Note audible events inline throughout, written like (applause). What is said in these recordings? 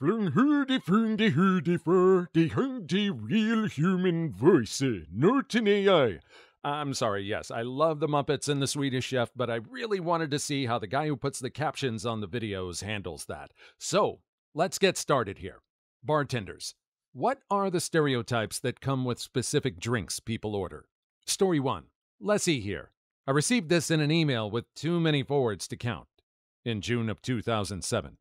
Flung hurdy fundy hurdy fur, the hundy real human voice, eh? not an AI. I'm sorry, yes, I love the Muppets and the Swedish Chef, but I really wanted to see how the guy who puts the captions on the videos handles that. So, let's get started here. Bartenders. What are the stereotypes that come with specific drinks people order? Story 1. Lessie here. I received this in an email with too many forwards to count in June of 2007.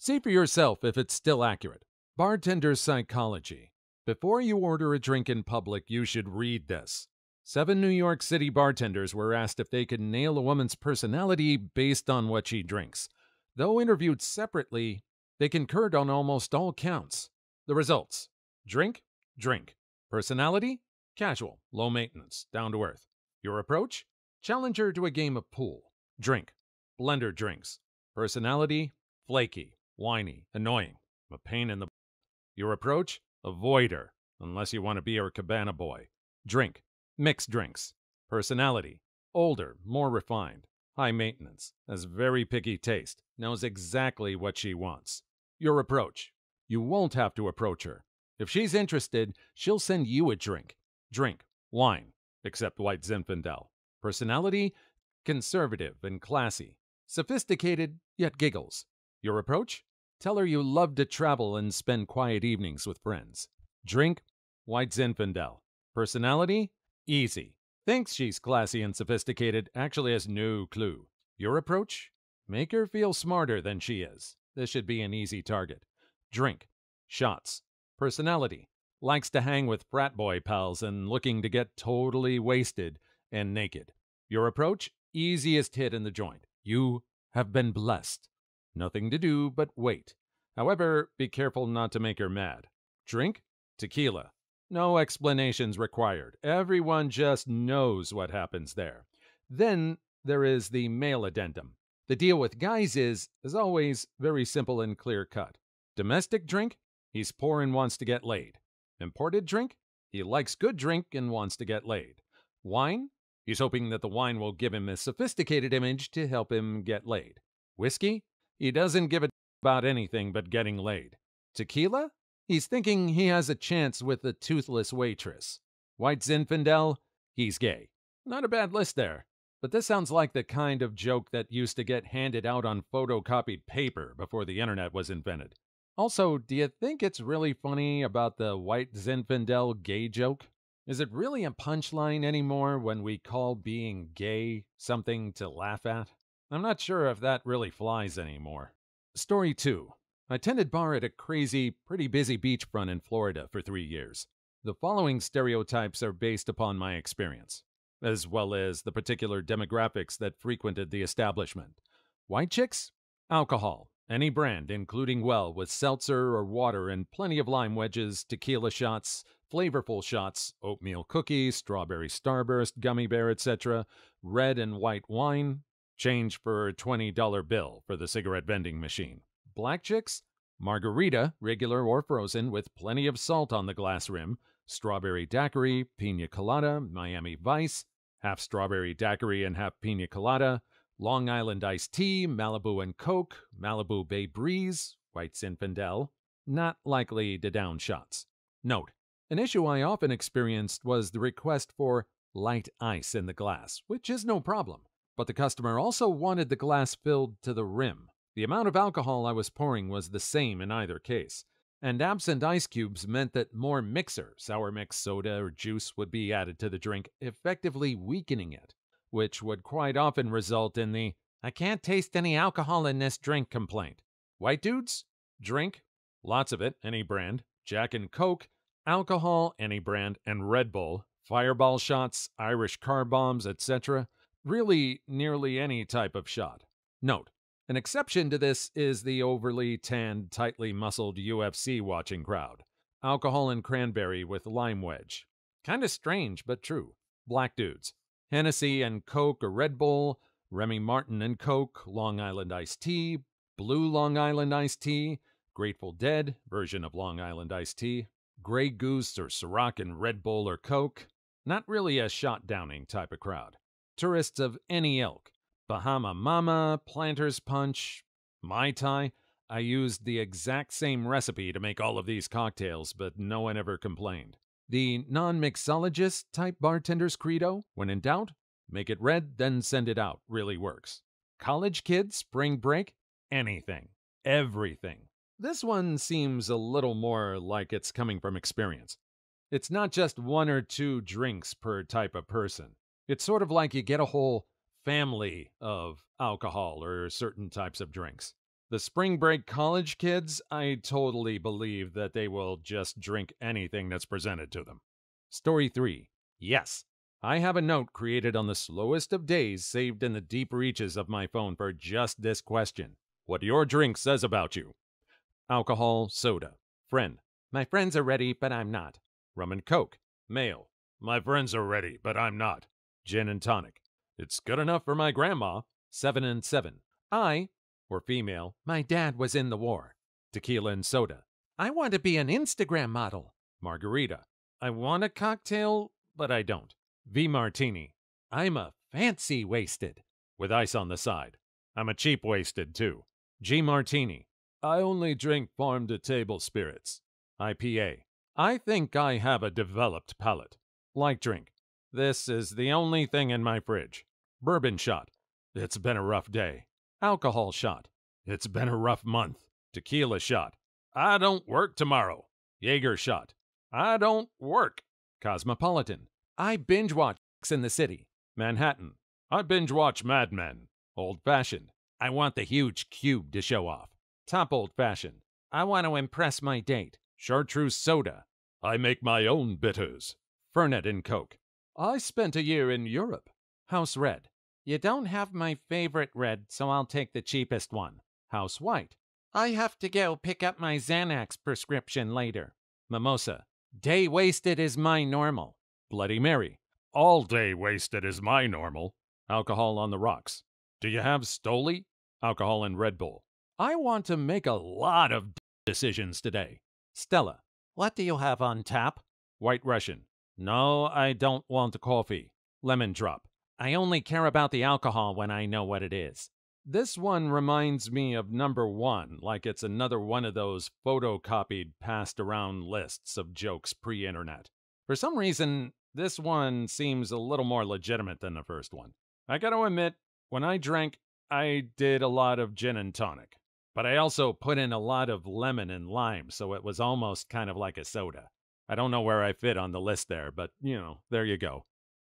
See for yourself if it's still accurate. Bartender psychology. Before you order a drink in public, you should read this. Seven New York City bartenders were asked if they could nail a woman's personality based on what she drinks. Though interviewed separately, they concurred on almost all counts. The results drink, drink. Personality, casual, low maintenance, down to earth. Your approach, challenge her to a game of pool. Drink, blender drinks. Personality, flaky, whiny, annoying, a pain in the. Your approach, avoid her, unless you want to be her cabana boy. Drink, Mixed drinks. Personality. Older, more refined. High maintenance. Has very picky taste. Knows exactly what she wants. Your approach. You won't have to approach her. If she's interested, she'll send you a drink. Drink. Wine. Except white Zinfandel. Personality. Conservative and classy. Sophisticated, yet giggles. Your approach? Tell her you love to travel and spend quiet evenings with friends. Drink. White Zinfandel. Personality? Easy. Thinks she's classy and sophisticated, actually has no clue. Your approach? Make her feel smarter than she is. This should be an easy target. Drink. Shots. Personality. Likes to hang with frat boy pals and looking to get totally wasted and naked. Your approach? Easiest hit in the joint. You have been blessed. Nothing to do but wait. However, be careful not to make her mad. Drink? Tequila. No explanations required. Everyone just knows what happens there. Then there is the male addendum. The deal with guys is, as always, very simple and clear cut. Domestic drink, he's poor and wants to get laid. Imported drink, he likes good drink and wants to get laid. Wine, he's hoping that the wine will give him a sophisticated image to help him get laid. Whiskey, he doesn't give a about anything but getting laid. Tequila, He's thinking he has a chance with the toothless waitress. White Zinfandel, he's gay. Not a bad list there. But this sounds like the kind of joke that used to get handed out on photocopied paper before the internet was invented. Also, do you think it's really funny about the White Zinfandel gay joke? Is it really a punchline anymore when we call being gay something to laugh at? I'm not sure if that really flies anymore. Story 2 I tended bar at a crazy, pretty busy beachfront in Florida for three years. The following stereotypes are based upon my experience, as well as the particular demographics that frequented the establishment. White chicks? Alcohol, any brand, including well, with seltzer or water and plenty of lime wedges, tequila shots, flavorful shots, oatmeal cookies, strawberry starburst, gummy bear, etc., red and white wine, change for a $20 bill for the cigarette vending machine. Black chicks? Margarita, regular or frozen, with plenty of salt on the glass rim. Strawberry daiquiri, pina colada, Miami Vice, half strawberry daiquiri and half pina colada. Long Island iced tea, Malibu and Coke, Malibu Bay Breeze, White Zinfandel. Not likely to down shots. Note, an issue I often experienced was the request for light ice in the glass, which is no problem. But the customer also wanted the glass filled to the rim. The amount of alcohol I was pouring was the same in either case, and absent ice cubes meant that more mixer, sour mix, soda, or juice would be added to the drink, effectively weakening it, which would quite often result in the I can't taste any alcohol in this drink complaint. White dudes? Drink? Lots of it, any brand. Jack and Coke, alcohol, any brand, and Red Bull, fireball shots, Irish car bombs, etc. Really, nearly any type of shot. Note an exception to this is the overly tanned, tightly muscled UFC watching crowd. Alcohol and cranberry with lime wedge. Kinda strange, but true. Black dudes. Hennessy and Coke or Red Bull, Remy Martin and Coke, Long Island iced tea, Blue Long Island iced tea, Grateful Dead, version of Long Island iced tea, Grey Goose or Ciroc and Red Bull or Coke. Not really a shot downing type of crowd. Tourists of any ilk. Bahama Mama, Planter's Punch, Mai Tai, I used the exact same recipe to make all of these cocktails, but no one ever complained. The non mixologist type bartender's credo when in doubt, make it red, then send it out really works. College kids, spring break, anything, everything. This one seems a little more like it's coming from experience. It's not just one or two drinks per type of person. It's sort of like you get a whole family of alcohol or certain types of drinks. The spring break college kids, I totally believe that they will just drink anything that's presented to them. Story 3. Yes, I have a note created on the slowest of days saved in the deep reaches of my phone for just this question What your drink says about you. Alcohol, soda. Friend. My friends are ready, but I'm not. Rum and Coke. Male. My friends are ready, but I'm not. Gin and tonic. It's good enough for my grandma. Seven and seven. I or female, my dad was in the war. Tequila and soda. I want to be an Instagram model. Margarita. I want a cocktail, but I don't. V Martini. I'm a fancy wasted. With ice on the side. I'm a cheap wasted too. G Martini. I only drink farm to table spirits. IPA. I think I have a developed palate. Like drink. This is the only thing in my fridge. Bourbon shot. It's been a rough day. Alcohol shot. It's been a rough month. Tequila shot. I don't work tomorrow. Jaeger shot. I don't work. Cosmopolitan. I binge watch in the city. Manhattan. I binge watch Mad Men. Old fashioned. I want the huge cube to show off. Top old fashioned. I want to impress my date. Chartreuse soda. I make my own bitters. Fernet and Coke. I spent a year in Europe. House red. You don't have my favorite red, so I'll take the cheapest one. House white. I have to go pick up my Xanax prescription later. Mimosa. Day wasted is my normal. Bloody Mary. All day wasted is my normal. Alcohol on the rocks. Do you have Stoli? Alcohol and Red Bull. I want to make a lot of decisions today. Stella. What do you have on tap? White Russian. No, I don't want coffee. Lemon drop. I only care about the alcohol when I know what it is. This one reminds me of number one, like it's another one of those photocopied, passed around lists of jokes pre internet. For some reason, this one seems a little more legitimate than the first one. I gotta admit, when I drank, I did a lot of gin and tonic, but I also put in a lot of lemon and lime, so it was almost kind of like a soda. I don't know where I fit on the list there, but you know, there you go.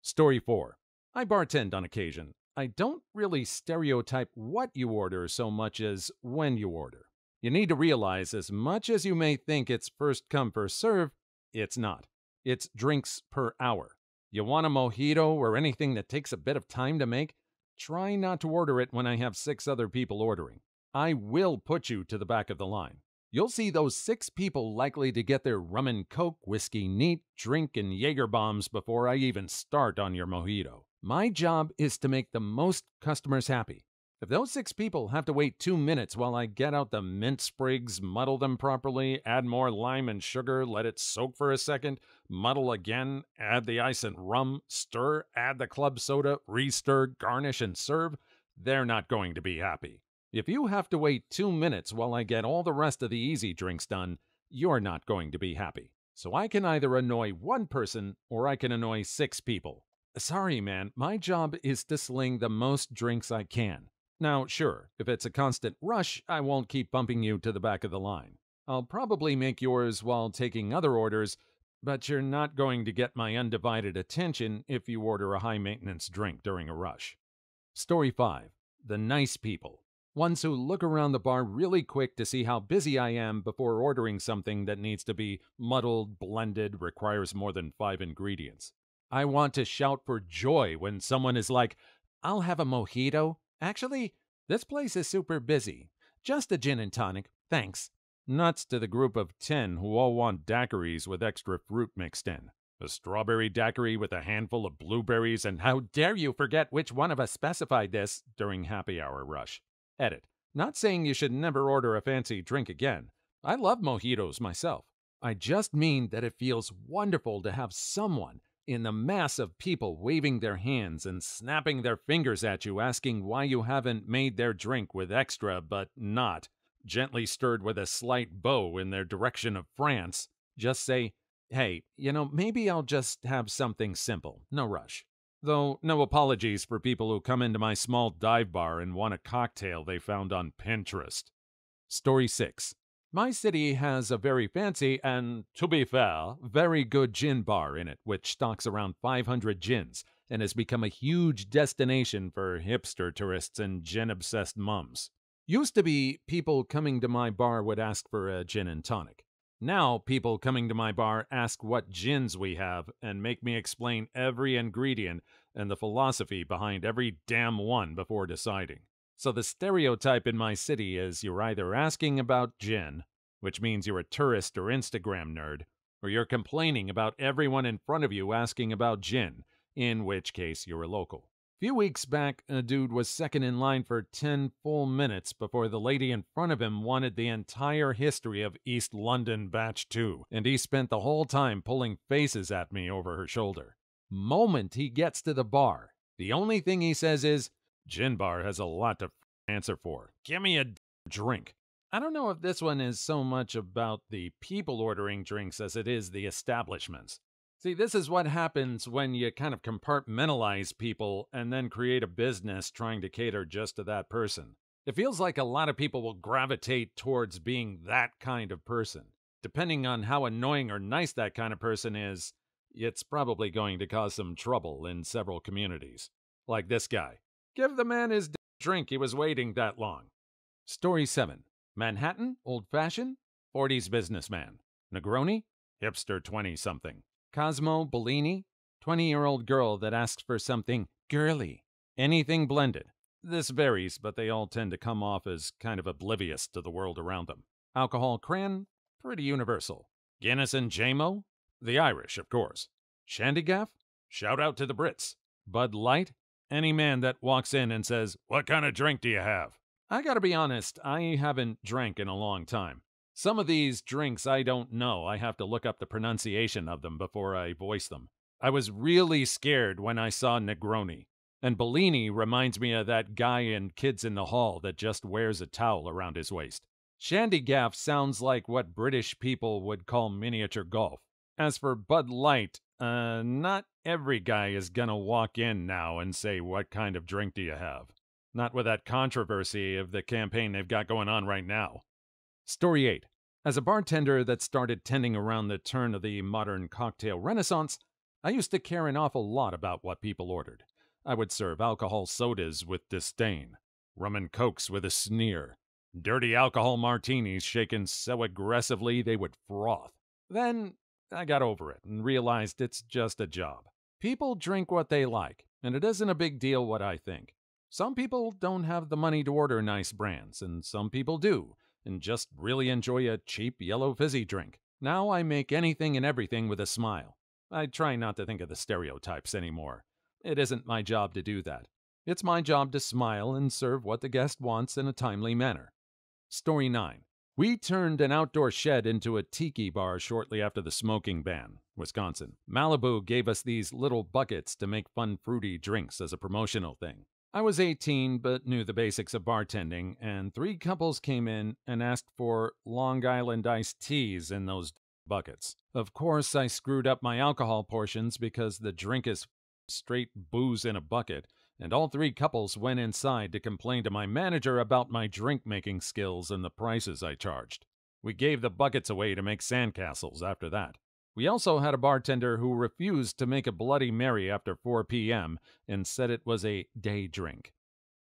Story 4 I bartend on occasion. I don't really stereotype what you order so much as when you order. You need to realize as much as you may think it's first come, first serve, it's not. It's drinks per hour. You want a mojito or anything that takes a bit of time to make? Try not to order it when I have six other people ordering. I will put you to the back of the line. You'll see those six people likely to get their rum and coke, whiskey neat, drink, and Jaeger bombs before I even start on your mojito. My job is to make the most customers happy. If those six people have to wait two minutes while I get out the mint sprigs, muddle them properly, add more lime and sugar, let it soak for a second, muddle again, add the ice and rum, stir, add the club soda, re-stir, garnish, and serve, they're not going to be happy. If you have to wait two minutes while I get all the rest of the easy drinks done, you're not going to be happy. So I can either annoy one person or I can annoy six people. Sorry, man, my job is to sling the most drinks I can. Now, sure, if it's a constant rush, I won't keep bumping you to the back of the line. I'll probably make yours while taking other orders, but you're not going to get my undivided attention if you order a high maintenance drink during a rush. Story 5 The Nice People. Ones who look around the bar really quick to see how busy I am before ordering something that needs to be muddled, blended, requires more than five ingredients. I want to shout for joy when someone is like, I'll have a mojito. Actually, this place is super busy. Just a gin and tonic, thanks. Nuts to the group of 10 who all want daiquiris with extra fruit mixed in. A strawberry daiquiri with a handful of blueberries, and how dare you forget which one of us specified this during happy hour rush. Edit. Not saying you should never order a fancy drink again. I love mojitos myself. I just mean that it feels wonderful to have someone in the mass of people waving their hands and snapping their fingers at you, asking why you haven't made their drink with extra but not, gently stirred with a slight bow in their direction of France, just say, hey, you know, maybe I'll just have something simple, no rush. Though, no apologies for people who come into my small dive bar and want a cocktail they found on Pinterest. Story 6. My city has a very fancy and, to be fair, very good gin bar in it, which stocks around 500 gins and has become a huge destination for hipster tourists and gin obsessed mums. Used to be, people coming to my bar would ask for a gin and tonic. Now, people coming to my bar ask what gins we have and make me explain every ingredient and the philosophy behind every damn one before deciding. So, the stereotype in my city is you're either asking about gin, which means you're a tourist or Instagram nerd, or you're complaining about everyone in front of you asking about gin, in which case you're a local few weeks back, a dude was second in line for 10 full minutes before the lady in front of him wanted the entire history of East London Batch 2, and he spent the whole time pulling faces at me over her shoulder. Moment he gets to the bar, the only thing he says is, Gin Bar has a lot to answer for. Give me a drink. I don't know if this one is so much about the people ordering drinks as it is the establishments. See, this is what happens when you kind of compartmentalize people and then create a business trying to cater just to that person. It feels like a lot of people will gravitate towards being that kind of person. Depending on how annoying or nice that kind of person is, it's probably going to cause some trouble in several communities. Like this guy. Give the man his drink, he was waiting that long. Story 7 Manhattan, old fashioned, 40s businessman. Negroni, hipster 20 something. Cosmo Bellini, 20 year old girl that asks for something girly. Anything blended. This varies, but they all tend to come off as kind of oblivious to the world around them. Alcohol cran, pretty universal. Guinness and JMO, the Irish, of course. Shandygaff, shout out to the Brits. Bud Light, any man that walks in and says, What kind of drink do you have? I gotta be honest, I haven't drank in a long time. Some of these drinks I don't know. I have to look up the pronunciation of them before I voice them. I was really scared when I saw Negroni. And Bellini reminds me of that guy in Kids in the Hall that just wears a towel around his waist. Shandygaff sounds like what British people would call miniature golf. As for Bud Light, uh, not every guy is gonna walk in now and say, What kind of drink do you have? Not with that controversy of the campaign they've got going on right now. Story 8. As a bartender that started tending around the turn of the modern cocktail renaissance, I used to care an awful lot about what people ordered. I would serve alcohol sodas with disdain, rum and cokes with a sneer, dirty alcohol martinis shaken so aggressively they would froth. Then I got over it and realized it's just a job. People drink what they like, and it isn't a big deal what I think. Some people don't have the money to order nice brands, and some people do and just really enjoy a cheap yellow fizzy drink. Now I make anything and everything with a smile. I try not to think of the stereotypes anymore. It isn't my job to do that. It's my job to smile and serve what the guest wants in a timely manner. Story 9. We turned an outdoor shed into a tiki bar shortly after the smoking ban, Wisconsin. Malibu gave us these little buckets to make fun, fruity drinks as a promotional thing. I was 18 but knew the basics of bartending, and three couples came in and asked for Long Island iced teas in those buckets. Of course, I screwed up my alcohol portions because the drink is straight booze in a bucket, and all three couples went inside to complain to my manager about my drink making skills and the prices I charged. We gave the buckets away to make sandcastles after that. We also had a bartender who refused to make a Bloody Mary after 4 p.m. and said it was a day drink.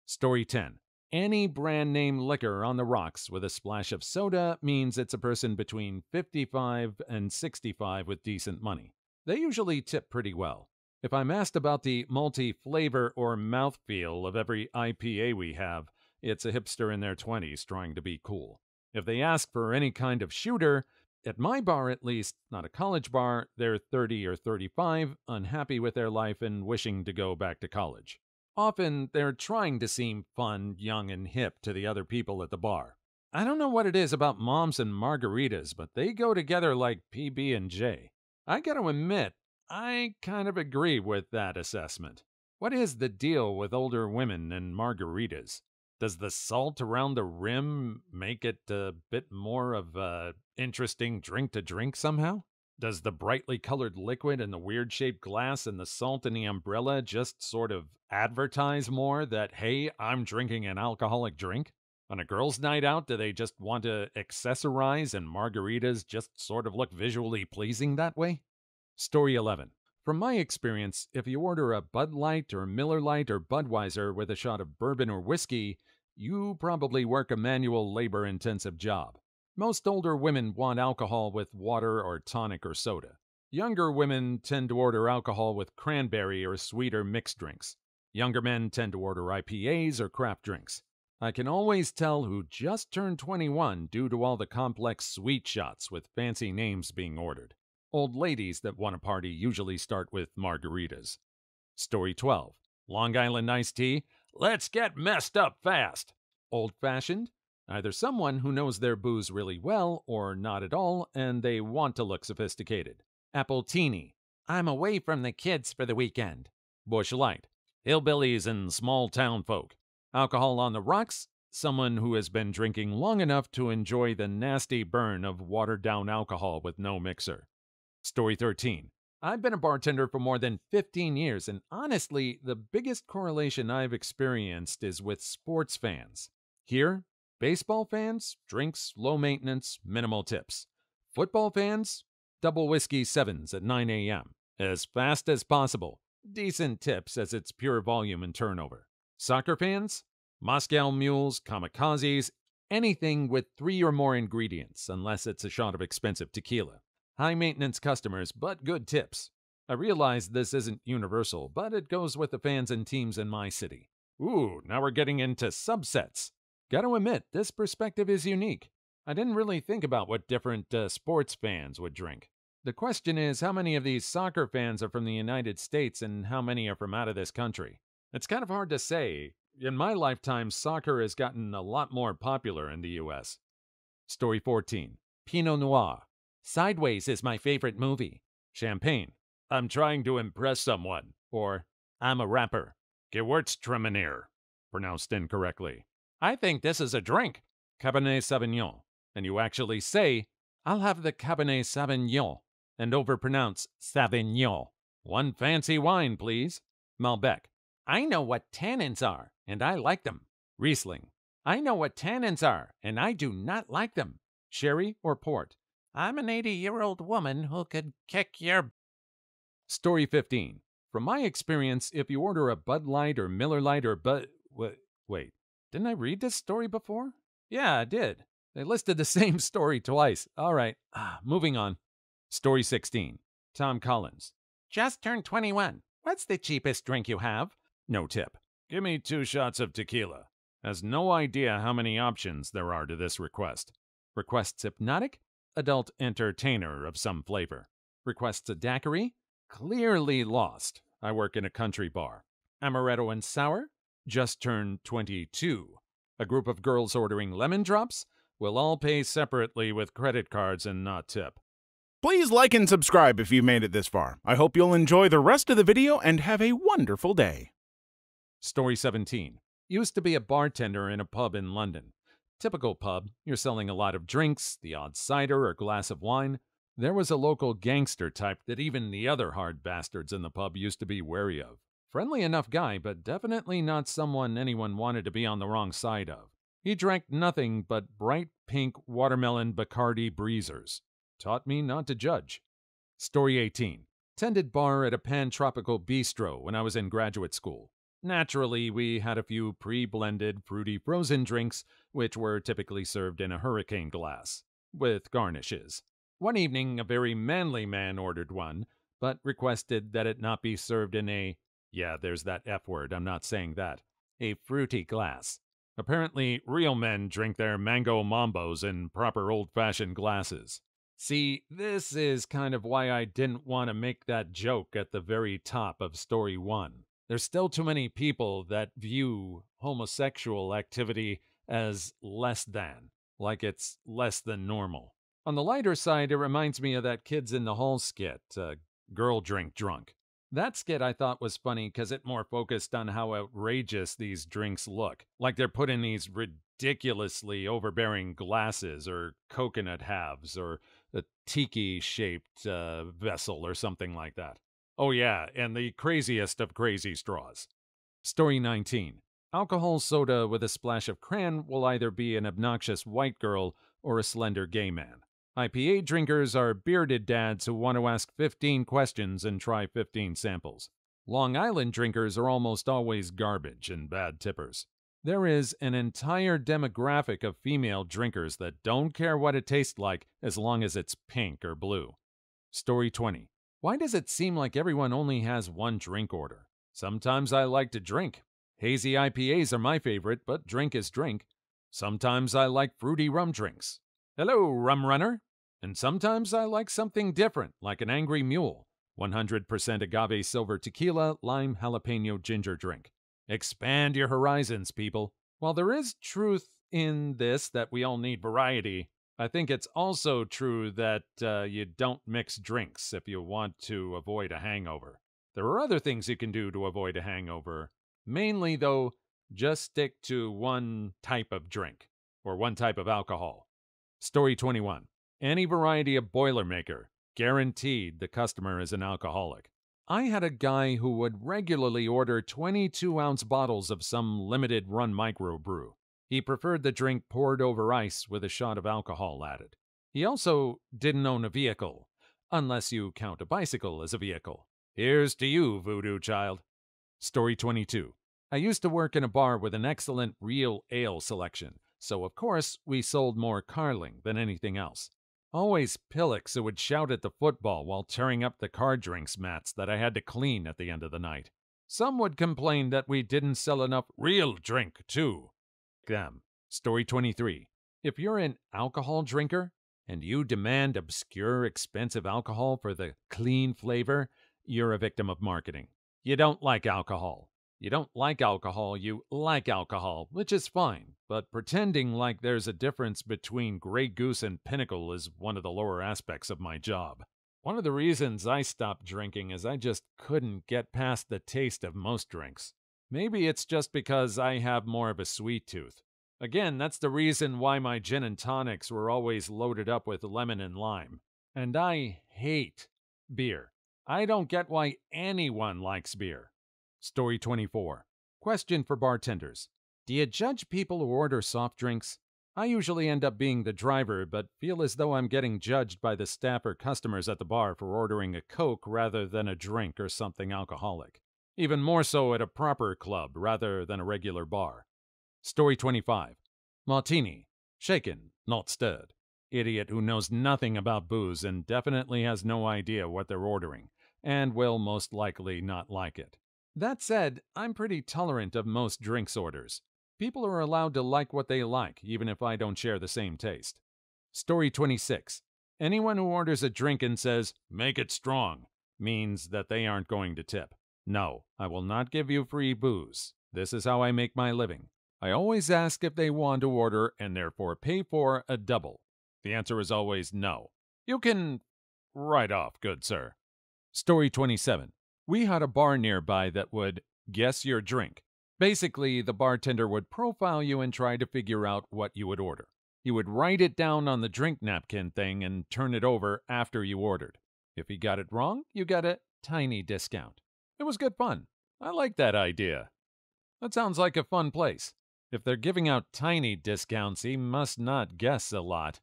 Story 10. Any brand name liquor on the rocks with a splash of soda means it's a person between 55 and 65 with decent money. They usually tip pretty well. If I'm asked about the multi flavor or mouthfeel of every IPA we have, it's a hipster in their 20s trying to be cool. If they ask for any kind of shooter, at my bar, at least, not a college bar, they're 30 or 35, unhappy with their life and wishing to go back to college. Often, they're trying to seem fun, young, and hip to the other people at the bar. I don't know what it is about moms and margaritas, but they go together like PB and J. I got to admit, I kind of agree with that assessment. What is the deal with older women and margaritas? Does the salt around the rim make it a bit more of a interesting drink to drink somehow? Does the brightly colored liquid and the weird shaped glass and the salt in the umbrella just sort of advertise more that, hey, I'm drinking an alcoholic drink? On a girls' night out, do they just want to accessorize and margaritas just sort of look visually pleasing that way? Story 11. From my experience, if you order a Bud Light or Miller Lite or Budweiser with a shot of bourbon or whiskey, you probably work a manual labor intensive job. Most older women want alcohol with water or tonic or soda. Younger women tend to order alcohol with cranberry or sweeter mixed drinks. Younger men tend to order IPAs or craft drinks. I can always tell who just turned 21 due to all the complex sweet shots with fancy names being ordered. Old ladies that want a party usually start with margaritas. Story 12 Long Island iced tea. Let's get messed up fast. Old fashioned. Either someone who knows their booze really well or not at all, and they want to look sophisticated. Appletini. I'm away from the kids for the weekend. Busch Light. Hillbillies and small town folk. Alcohol on the rocks. Someone who has been drinking long enough to enjoy the nasty burn of watered down alcohol with no mixer. Story 13. I've been a bartender for more than 15 years, and honestly, the biggest correlation I've experienced is with sports fans. Here, baseball fans, drinks, low maintenance, minimal tips. Football fans, double whiskey sevens at 9 a.m., as fast as possible, decent tips as it's pure volume and turnover. Soccer fans, Moscow mules, kamikazes, anything with three or more ingredients, unless it's a shot of expensive tequila. High maintenance customers, but good tips. I realize this isn't universal, but it goes with the fans and teams in my city. Ooh, now we're getting into subsets. Gotta admit, this perspective is unique. I didn't really think about what different uh, sports fans would drink. The question is how many of these soccer fans are from the United States and how many are from out of this country? It's kind of hard to say. In my lifetime, soccer has gotten a lot more popular in the US. Story 14 Pinot Noir. Sideways is my favorite movie. Champagne. I'm trying to impress someone. Or, I'm a rapper. Gewürztraminer. Pronounced incorrectly. I think this is a drink. Cabernet Sauvignon. And you actually say, I'll have the Cabernet Sauvignon. And overpronounce Sauvignon. One fancy wine, please. Malbec. I know what tannins are, and I like them. Riesling. I know what tannins are, and I do not like them. Sherry or port? I'm an 80 year old woman who could kick your. Story 15. From my experience, if you order a Bud Light or Miller Lite or Bud. Wait, wait, didn't I read this story before? Yeah, I did. They listed the (laughs) same story twice. All right, ah, moving on. Story 16. Tom Collins. Just turned 21. What's the cheapest drink you have? No tip. Give me two shots of tequila. Has no idea how many options there are to this request. Requests Hpnotiq? Adult entertainer of some flavor. Requests a daiquiri? Clearly lost. I work in a country bar. Amaretto and sour? Just turned 22. A group of girls ordering lemon drops? We'll all pay separately with credit cards and not tip. Please like and subscribe if you've made it this far. I hope you'll enjoy the rest of the video and have a wonderful day. Story 17. Used to be a bartender in a pub in London. Typical pub, you're selling a lot of drinks, the odd cider or glass of wine. There was a local gangster type that even the other hard bastards in the pub used to be wary of. Friendly enough guy, but definitely not someone anyone wanted to be on the wrong side of. He drank nothing but bright pink watermelon Bacardi breezers. Taught me not to judge. Story 18. Tended bar at a pan-tropical bistro when I was in graduate school. Naturally, we had a few pre blended fruity frozen drinks, which were typically served in a hurricane glass, with garnishes. One evening, a very manly man ordered one, but requested that it not be served in a yeah, there's that F word, I'm not saying that a fruity glass. Apparently, real men drink their mango mambos in proper old fashioned glasses. See, this is kind of why I didn't want to make that joke at the very top of story one there's still too many people that view homosexual activity as less than, like it's less than normal. On the lighter side, it reminds me of that Kids in the Hall skit, uh, Girl Drink Drunk. That skit I thought was funny because it more focused on how outrageous these drinks look. Like they're put in these ridiculously overbearing glasses or coconut halves or a tiki shaped uh, vessel or something like that. Oh, yeah, and the craziest of crazy straws. Story 19 Alcohol soda with a splash of cran will either be an obnoxious white girl or a slender gay man. IPA drinkers are bearded dads who want to ask 15 questions and try 15 samples. Long Island drinkers are almost always garbage and bad tippers. There is an entire demographic of female drinkers that don't care what it tastes like as long as it's pink or blue. Story 20. Why does it seem like everyone only has one drink order? Sometimes I like to drink. Hazy IPAs are my favorite, but drink is drink. Sometimes I like fruity rum drinks. Hello, rum runner. And sometimes I like something different, like an angry mule. 100% agave silver tequila, lime jalapeno ginger drink. Expand your horizons, people. While there is truth in this that we all need variety, I think it's also true that uh, you don't mix drinks if you want to avoid a hangover. There are other things you can do to avoid a hangover. Mainly, though, just stick to one type of drink or one type of alcohol. Story 21. Any variety of Boilermaker. Guaranteed the customer is an alcoholic. I had a guy who would regularly order 22 ounce bottles of some limited run microbrew. He preferred the drink poured over ice with a shot of alcohol added. He also didn't own a vehicle, unless you count a bicycle as a vehicle. Here's to you, voodoo child. Story 22. I used to work in a bar with an excellent real ale selection, so of course we sold more Carling than anything else. Always Pillix who would shout at the football while tearing up the car drinks mats that I had to clean at the end of the night. Some would complain that we didn't sell enough real drink, too. Them. Story 23. If you're an alcohol drinker and you demand obscure, expensive alcohol for the clean flavor, you're a victim of marketing. You don't like alcohol. You don't like alcohol, you like alcohol, which is fine, but pretending like there's a difference between Grey Goose and Pinnacle is one of the lower aspects of my job. One of the reasons I stopped drinking is I just couldn't get past the taste of most drinks. Maybe it's just because I have more of a sweet tooth. Again, that's the reason why my gin and tonics were always loaded up with lemon and lime. And I hate beer. I don't get why anyone likes beer. Story 24. Question for bartenders Do you judge people who order soft drinks? I usually end up being the driver, but feel as though I'm getting judged by the staff or customers at the bar for ordering a Coke rather than a drink or something alcoholic. Even more so at a proper club rather than a regular bar. Story 25. Martini. Shaken, not stirred. Idiot who knows nothing about booze and definitely has no idea what they're ordering, and will most likely not like it. That said, I'm pretty tolerant of most drinks orders. People are allowed to like what they like, even if I don't share the same taste. Story 26. Anyone who orders a drink and says, make it strong, means that they aren't going to tip. No, I will not give you free booze. This is how I make my living. I always ask if they want to order and therefore pay for a double. The answer is always no. You can write off, good sir. Story 27. We had a bar nearby that would guess your drink. Basically, the bartender would profile you and try to figure out what you would order. He would write it down on the drink napkin thing and turn it over after you ordered. If he got it wrong, you got a tiny discount. It was good fun. I like that idea. That sounds like a fun place. If they're giving out tiny discounts, he must not guess a lot.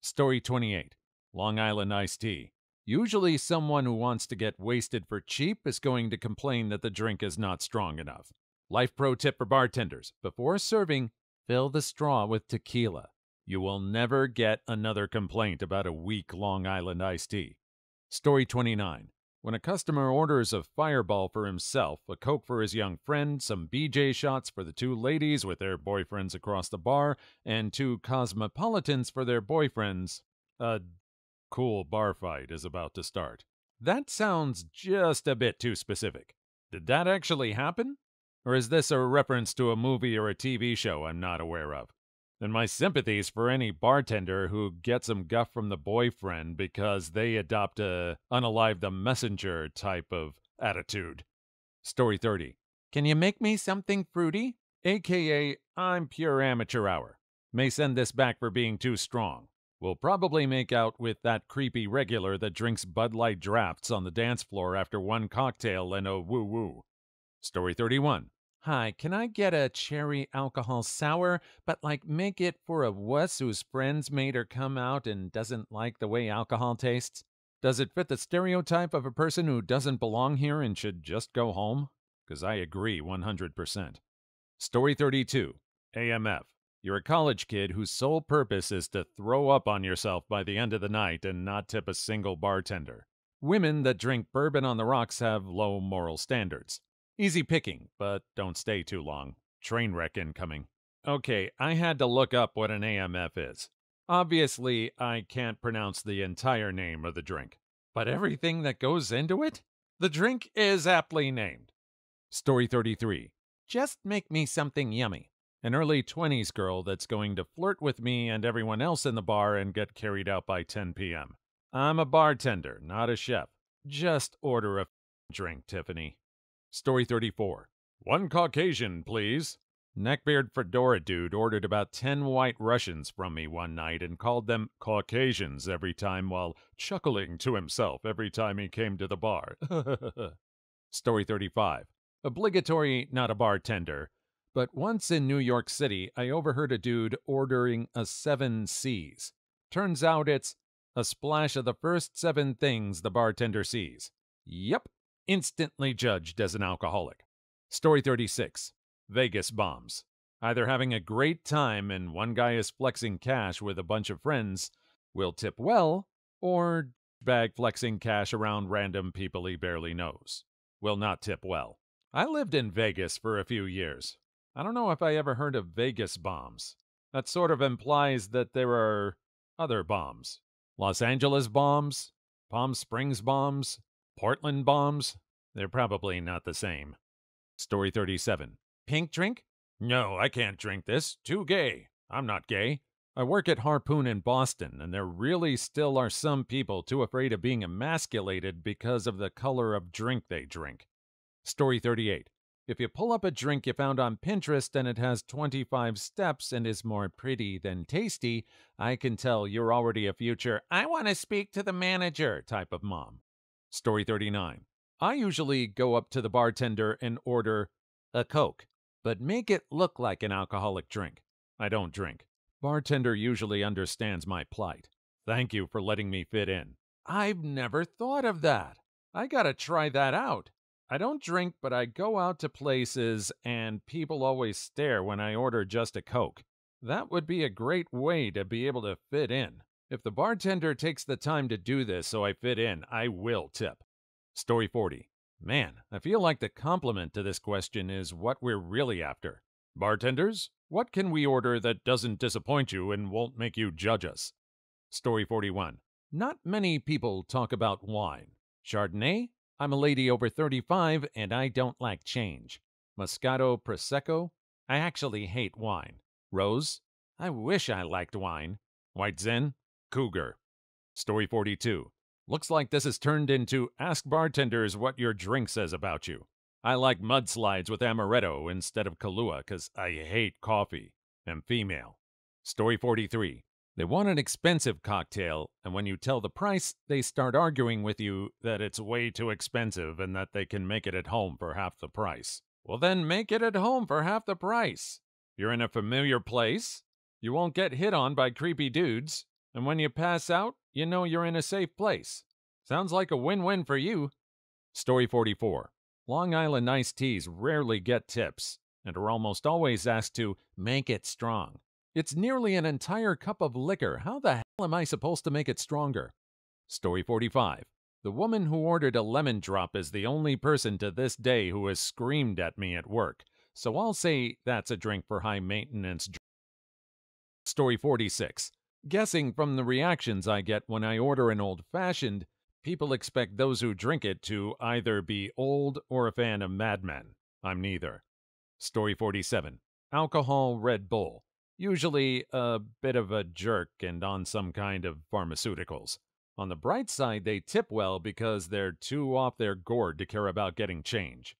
Story 28 Long Island Iced Tea. Usually, someone who wants to get wasted for cheap is going to complain that the drink is not strong enough. Life pro tip for bartenders before serving, fill the straw with tequila. You will never get another complaint about a weak Long Island iced tea. Story 29. When a customer orders a fireball for himself, a Coke for his young friend, some BJ shots for the two ladies with their boyfriends across the bar, and two cosmopolitans for their boyfriends, a cool bar fight is about to start. That sounds just a bit too specific. Did that actually happen? Or is this a reference to a movie or a TV show I'm not aware of? And my sympathies for any bartender who gets some guff from the boyfriend because they adopt a unalive the messenger type of attitude. Story 30. Can you make me something fruity? AKA, I'm pure amateur hour. May send this back for being too strong. We'll probably make out with that creepy regular that drinks Bud Light drafts on the dance floor after one cocktail and a woo woo. Story 31. Hi, can I get a cherry alcohol sour, but like make it for a wuss whose friends made her come out and doesn't like the way alcohol tastes? Does it fit the stereotype of a person who doesn't belong here and should just go home? Because I agree 100%. Story 32. AMF. You're a college kid whose sole purpose is to throw up on yourself by the end of the night and not tip a single bartender. Women that drink bourbon on the rocks have low moral standards. Easy picking, but don't stay too long. Train wreck incoming. Okay, I had to look up what an AMF is. Obviously, I can't pronounce the entire name of the drink, but everything that goes into it? The drink is aptly named. Story 33. Just make me something yummy. An early 20s girl that's going to flirt with me and everyone else in the bar and get carried out by 10 p.m. I'm a bartender, not a chef. Just order a drink, Tiffany. Story 34. One Caucasian, please. Neckbeard Fedora dude ordered about 10 white Russians from me one night and called them Caucasians every time while chuckling to himself every time he came to the bar. (laughs) Story 35. Obligatory, not a bartender. But once in New York City, I overheard a dude ordering a seven C's. Turns out it's a splash of the first seven things the bartender sees. Yep, instantly judged as an alcoholic. Story 36 Vegas bombs. Either having a great time and one guy is flexing cash with a bunch of friends will tip well, or bag flexing cash around random people he barely knows will not tip well. I lived in Vegas for a few years. I don't know if I ever heard of Vegas bombs. That sort of implies that there are other bombs. Los Angeles bombs, Palm Springs bombs, Portland bombs. They're probably not the same. Story 37. Pink drink? No, I can't drink this. Too gay. I'm not gay. I work at Harpoon in Boston, and there really still are some people too afraid of being emasculated because of the color of drink they drink. Story 38. If you pull up a drink you found on Pinterest and it has 25 steps and is more pretty than tasty, I can tell you're already a future, I want to speak to the manager type of mom. Story 39. I usually go up to the bartender and order a Coke, but make it look like an alcoholic drink. I don't drink. Bartender usually understands my plight. Thank you for letting me fit in. I've never thought of that. I gotta try that out. I don't drink, but I go out to places and people always stare when I order just a Coke. That would be a great way to be able to fit in. If the bartender takes the time to do this so I fit in, I will tip. Story 40. Man, I feel like the complement to this question is what we're really after. Bartenders, what can we order that doesn't disappoint you and won't make you judge us? Story 41. Not many people talk about wine. Chardonnay, I'm a lady over 35 and I don't like change. Moscato Prosecco? I actually hate wine. Rose? I wish I liked wine. White Zin? Cougar. Story 42. Looks like this has turned into Ask Bartenders What Your Drink Says About You. I like mudslides with amaretto instead of Kahlua because I hate coffee. I'm female. Story 43. They want an expensive cocktail, and when you tell the price, they start arguing with you that it's way too expensive and that they can make it at home for half the price. Well, then make it at home for half the price. You're in a familiar place, you won't get hit on by creepy dudes, and when you pass out, you know you're in a safe place. Sounds like a win win for you. Story 44. Long Island iced teas rarely get tips and are almost always asked to make it strong. It's nearly an entire cup of liquor. How the hell am I supposed to make it stronger? Story 45. The woman who ordered a lemon drop is the only person to this day who has screamed at me at work, so I'll say that's a drink for high maintenance. Story 46. Guessing from the reactions I get when I order an old fashioned, people expect those who drink it to either be old or a fan of Mad Men. I'm neither. Story 47. Alcohol Red Bull usually a bit of a jerk and on some kind of pharmaceuticals. On the bright side, they tip well because they're too off their gourd to care about getting change.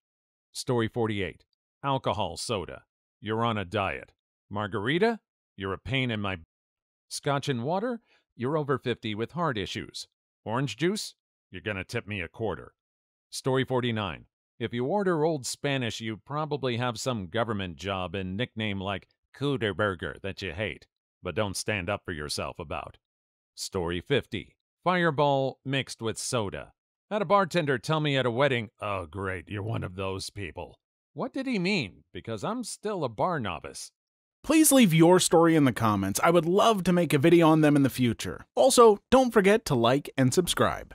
Story 48 Alcohol soda. You're on a diet. Margarita? You're a pain in my. Scotch and water? You're over 50 with heart issues. Orange juice? You're gonna tip me a quarter. Story 49 If you order Old Spanish, you probably have some government job and nickname like Cooderburger that you hate, but don't stand up for yourself about. Story 50 Fireball mixed with soda. Had a bartender tell me at a wedding, Oh, great, you're one of those people. What did he mean? Because I'm still a bar novice. Please leave your story in the comments. I would love to make a video on them in the future. Also, don't forget to like and subscribe.